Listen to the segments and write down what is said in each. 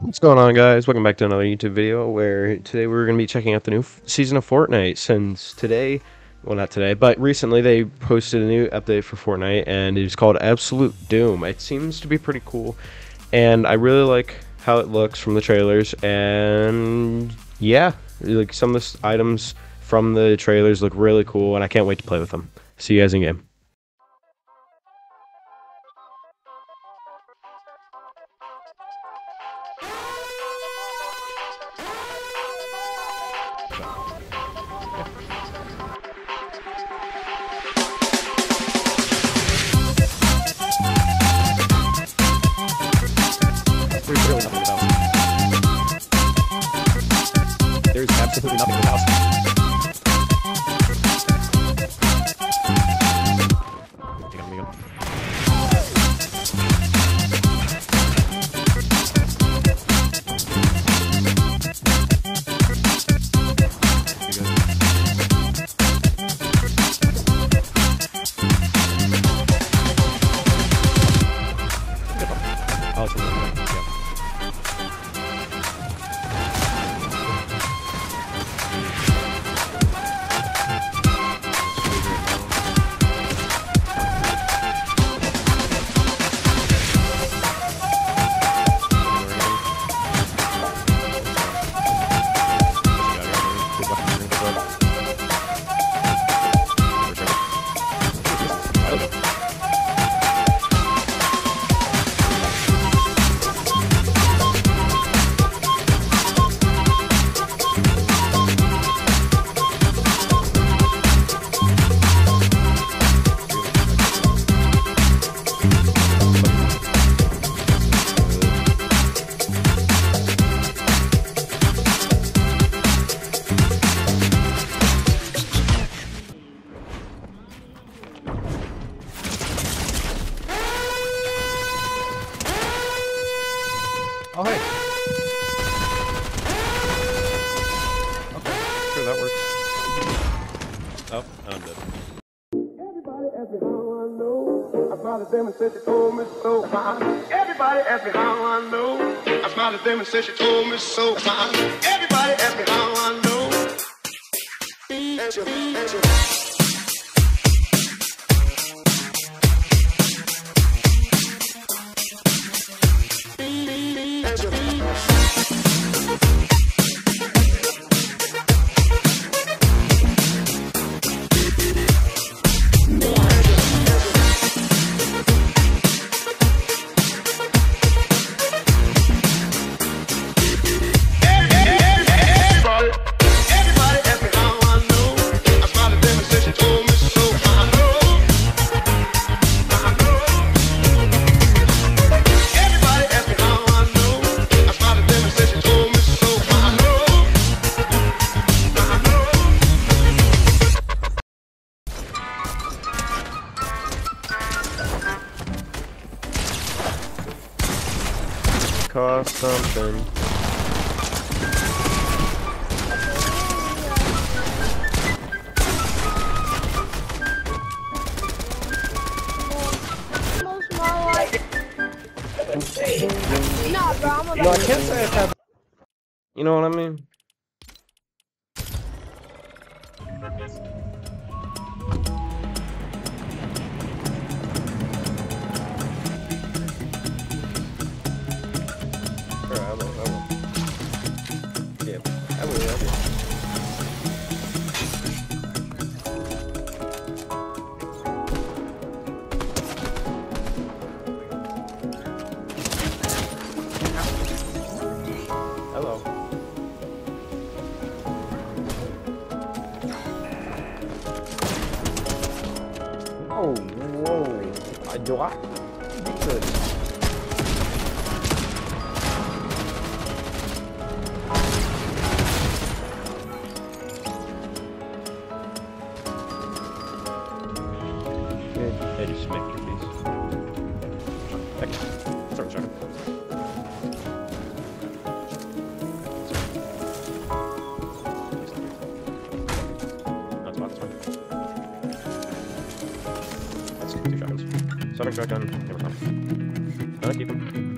What's going on guys? Welcome back to another YouTube video where today we're going to be checking out the new season of Fortnite since today, well not today, but recently they posted a new update for Fortnite and it is called Absolute Doom. It seems to be pretty cool and I really like how it looks from the trailers and yeah, like some of the items from the trailers look really cool and I can't wait to play with them. See you guys in game. Absolutely nothing Everybody ask me how I know. I smiled at them and said she told me so. Everybody ask me how I know. I smiled at them and said she told me so. Everybody ask me how I know. Something. Most more like. Nah, bro, I'm No, I can't say I've. You know what I mean? Fine. That's two shotguns. seorang kerajaan yang pertama. Nah, gitu.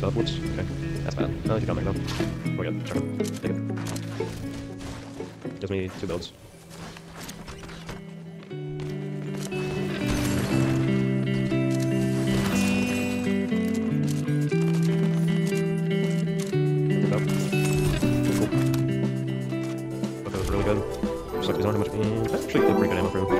Subwoods. Okay. That's bad. Like to come back though. Oh, yeah. Sure. Take it. Gives me two builds. Cool, cool. Thought that was really good. Just like aren't how much. Actually, pretty good ammo for him.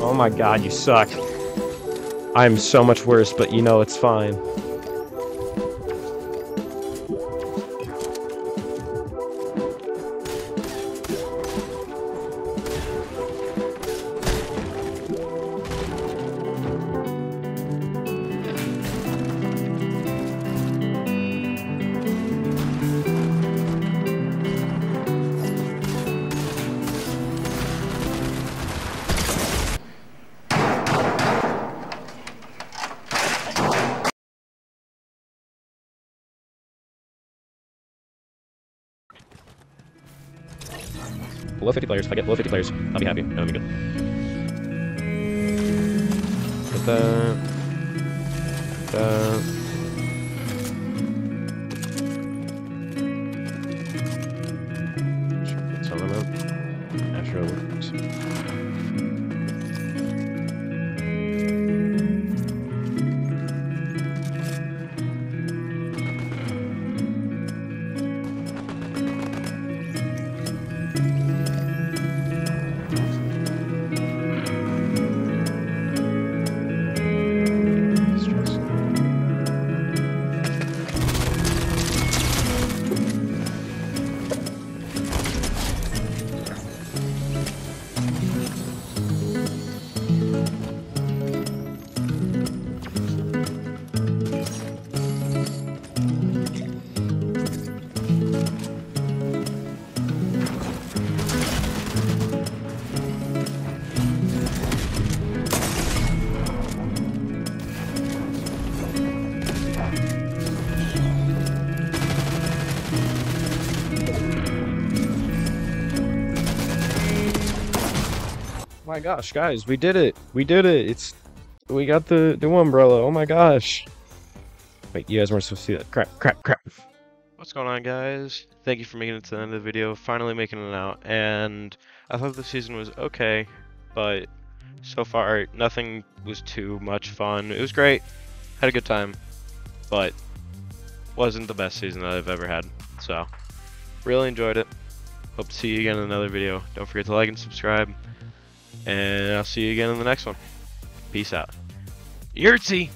Oh my god, you suck. I'm so much worse, but you know it's fine. Below 50 players. If I get below 50 players, I'll be happy. and I'll be good. Get that. My gosh, guys, we did it. We did it. It's we got the new umbrella. Oh my gosh. Wait, you guys weren't supposed to see that. Crap, crap, crap. What's going on, guys? Thank you for making it to the end of the video. Finally making it out. And I thought the season was okay, but so far nothing was too much fun. It was great. Had a good time, but wasn't the best season that I've ever had. So, really enjoyed it. Hope to see you again in another video. Don't forget to like and subscribe. And I'll see you again in the next one. Peace out. Yurtsy!